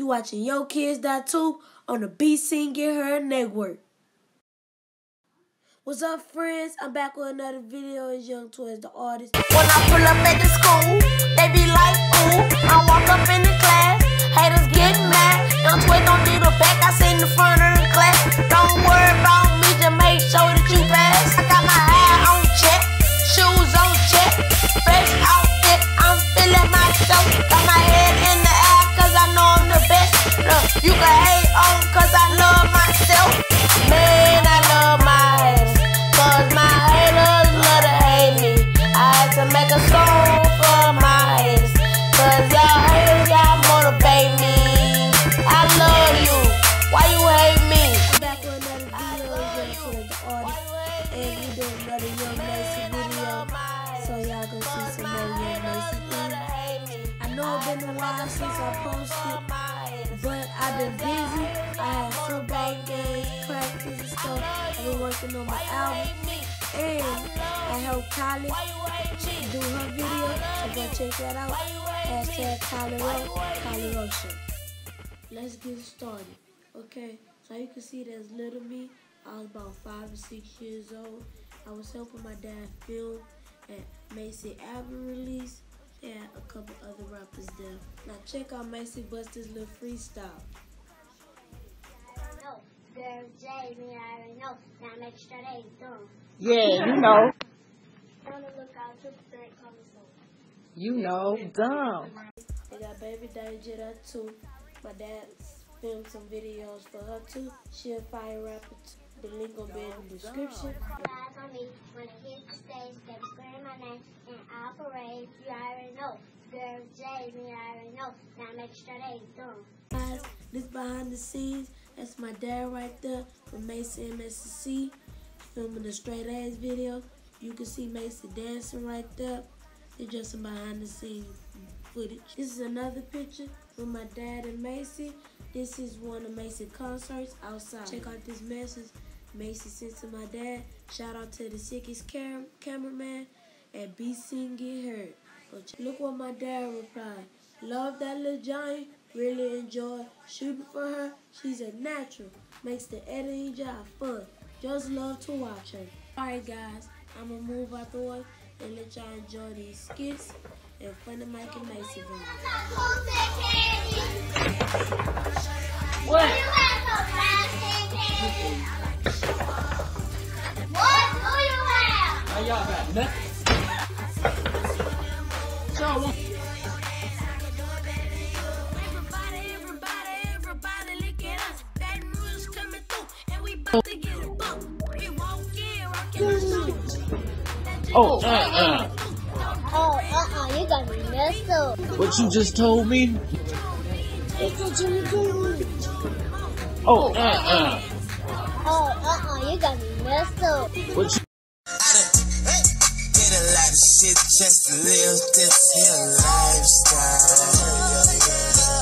You watching Yo Kids Tube on the Be Seen Get Heard Network. What's up, friends? I'm back with another video. It's Young Twez, the artist. When I pull up at the school, they be like, ooh. I walk up in the class, haters get mad. Young Twez don't do the back, I sit in the front Young Macei things. I know it's been a while since I posted, but I've been busy. I had football games, practice and stuff. I've been working on my album. And I helped Kylie do her video. So go check that out. Hashtag Kylie Rowe, Kylie Rowe. Let's get started. Okay, so you can see there's little me. I was about five or six years old. I was helping my dad film at Macei album release. Yeah, a couple other rappers there. Now check out Macei Buster's little freestyle. know. Girl, Jamie, I already know. Now make sure they dumb. Yeah, you know. On the lookout, triple threat coming soon. You know. Dumb. They got Baby Danger there too. My dad filmed some videos for her too. She a fire rapper too. The link will be in the description. Me when I hit the stage, they my name and I'll parade. You already know. Girl, Jamie, I already know. Now make sure they dumb. guys. This behind the scenes, that's my dad right there from Macei MSC, filming the straight ass video. You can see Macei dancing right there. It's just some behind the scenes footage. This is another picture with my dad and Macei. This is one of Macei concerts outside. Check out this message Macei sent to my dad. Shout out to the sickest cam- cameraman at Be Seen Get Heard. But look what my dad replied. Love that little giant. Really enjoy shooting for her. She's a natural. Makes the editing job fun. Just love to watch her. Alright guys, I'm gonna move out the way and let y'all enjoy these skits and Funny Mike and Macei videos. What? What it bump. We walk in, rockin' the. Oh, uh, uh. Oh, uh-uh, you got me messed up. What you just told me? It's a Jimmy Kimmel. Oh, uh, uh. Oh, uh-uh, you got me messed up. What you? Of shit just to live this here lifestyle.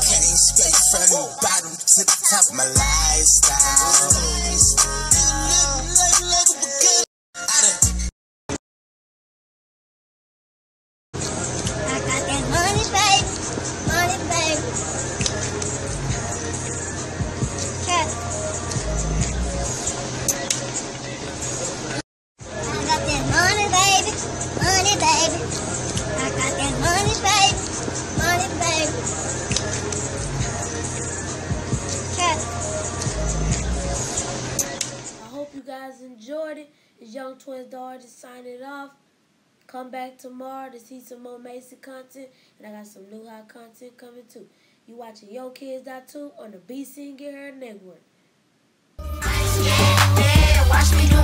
Came straight from the bottom to the top of my lifestyle. Young Twez artist signing off. Come back tomorrow to see some more Macei content. And I got some new hot content coming too. You watching Yo Kids Tube on the Be Seen Get Heard Network. Yeah, watch me